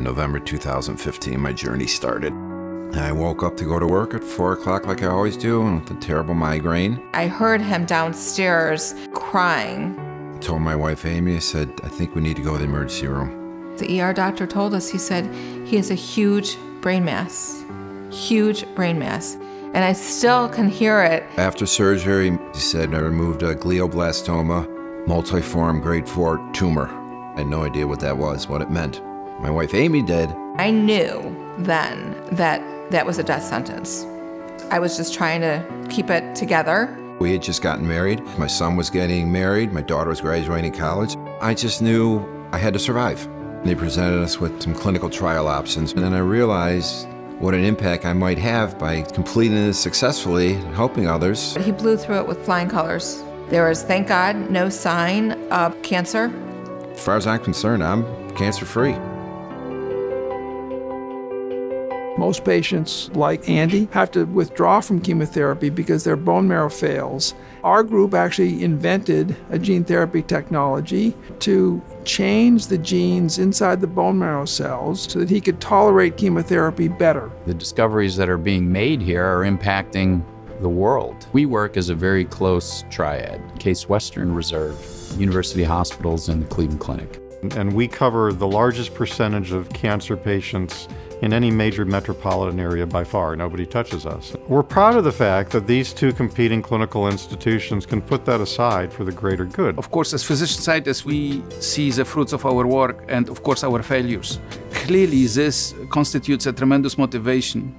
In November 2015, my journey started. I woke up to go to work at 4 o'clock like I always do with a terrible migraine. I heard him downstairs crying. I told my wife Amy, I said, I think we need to go to the emergency room. The ER doctor told us, he said, he has a huge brain mass, huge brain mass. And I still can hear it. After surgery, he said I removed a glioblastoma, multiforme grade 4 tumor. I had no idea what that was, what it meant. My wife Amy did. I knew then that that was a death sentence. I was just trying to keep it together. We had just gotten married. My son was getting married. My daughter was graduating college. I just knew I had to survive. They presented us with some clinical trial options, and then I realized what an impact I might have by completing this successfully, helping others. He blew through it with flying colors. There was, thank God, no sign of cancer. As far as I'm concerned, I'm cancer free. Most patients, like Andy, have to withdraw from chemotherapy because their bone marrow fails. Our group actually invented a gene therapy technology to change the genes inside the bone marrow cells so that he could tolerate chemotherapy better. The discoveries that are being made here are impacting the world. We work as a very close triad Case Western Reserve, University Hospitals, and the Cleveland Clinic. And we cover the largest percentage of cancer patients in any major metropolitan area by far. Nobody touches us. We're proud of the fact that these two competing clinical institutions can put that aside for the greater good. Of course, as physician scientists, we see the fruits of our work and, of course, our failures. Clearly, this constitutes a tremendous motivation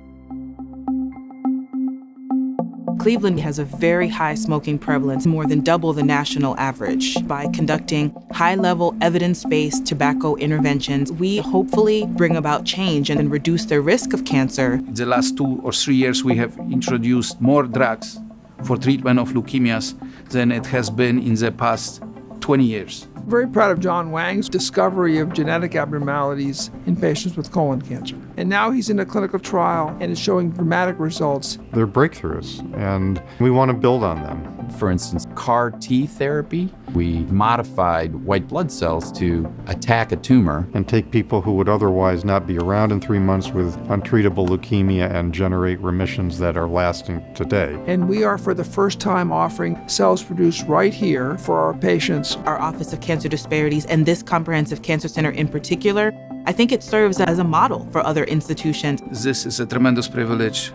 Cleveland has a very high smoking prevalence, more than double the national average. By conducting high level evidence based tobacco interventions, we hopefully bring about change and reduce the risk of cancer. In the last two or three years, we have introduced more drugs for treatment of leukemias than it has been in the past 20 years. Very proud of John Wang's discovery of genetic abnormalities in patients with colon cancer. And now he's in a clinical trial and is showing dramatic results. They're breakthroughs, and we want to build on them. For instance, CAR T therapy, we modified white blood cells to attack a tumor. And take people who would otherwise not be around in three months with untreatable leukemia and generate remissions that are lasting today. And we are, for the first time, offering cells produced right here for our patients. Our Office of Cancer Disparities and this Comprehensive Cancer Center in particular, I think it serves as a model for other institutions. This is a tremendous privilege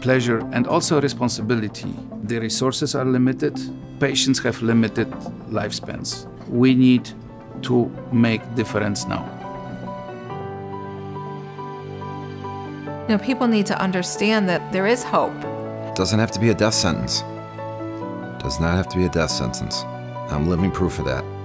pleasure, and also responsibility. The resources are limited, patients have limited lifespans. We need to make difference now. You know, people need to understand that there is hope. It doesn't have to be a death sentence. It does not have to be a death sentence. I'm living proof of that.